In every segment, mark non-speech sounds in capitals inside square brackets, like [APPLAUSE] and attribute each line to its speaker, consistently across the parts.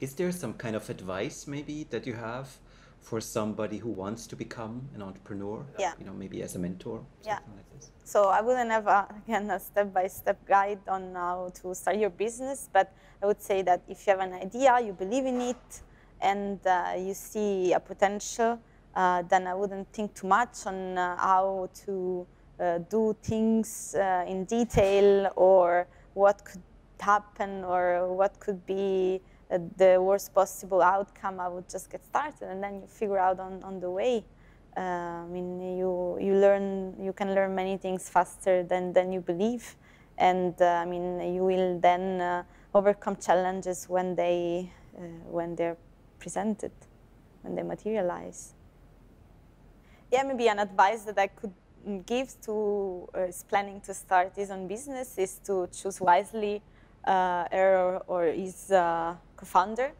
Speaker 1: is there some kind of advice maybe that you have for somebody who wants to become an entrepreneur?
Speaker 2: Yeah.
Speaker 1: You know, maybe as a mentor,
Speaker 2: Yeah.
Speaker 1: something like this.
Speaker 2: So I wouldn't have a, [LAUGHS] again a step-by-step guide on how to start your business, but I would say that if you have an idea, you believe in it, and uh, you see a potential, uh, then I wouldn't think too much on uh, how to uh, do things uh, in detail or what could happen or what could be uh, the worst possible outcome. I would just get started, and then you figure out on, on the way. Uh, I mean, you you learn you can learn many things faster than than you believe, and uh, I mean you will then uh, overcome challenges when they uh, when they're presented, when they materialize. Yeah, maybe an advice that I could give to uh, is planning to start his own business is to choose wisely uh, her or is uh, co-founder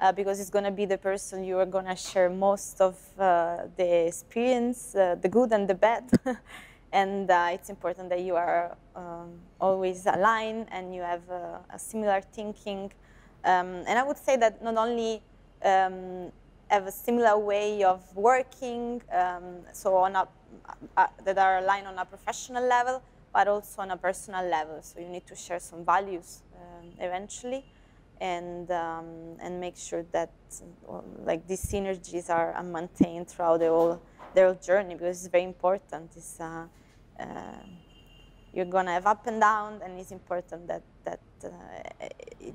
Speaker 2: uh, because it's going to be the person you are going to share most of uh, the experience, uh, the good and the bad. [LAUGHS] and uh, it's important that you are um, always aligned and you have a similar thinking. Um, and I would say that not only um, have a similar way of working, um, so on a, uh, that are aligned on a professional level, but also on a personal level. So you need to share some values um, eventually and um, and make sure that uh, like these synergies are, are maintained throughout the whole their whole journey because it's very important. It's, uh, uh, you're gonna have up and down, and it's important that that uh,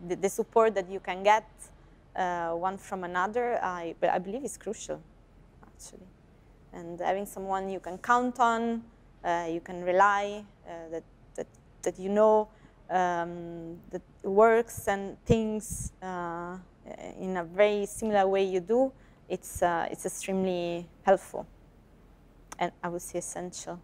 Speaker 2: the, the support that you can get uh, one from another, I I believe is crucial, actually, and having someone you can count on, uh, you can rely, uh, that that that you know um, that works and things uh, in a very similar way you do, it's, uh, it's extremely helpful and I would say essential.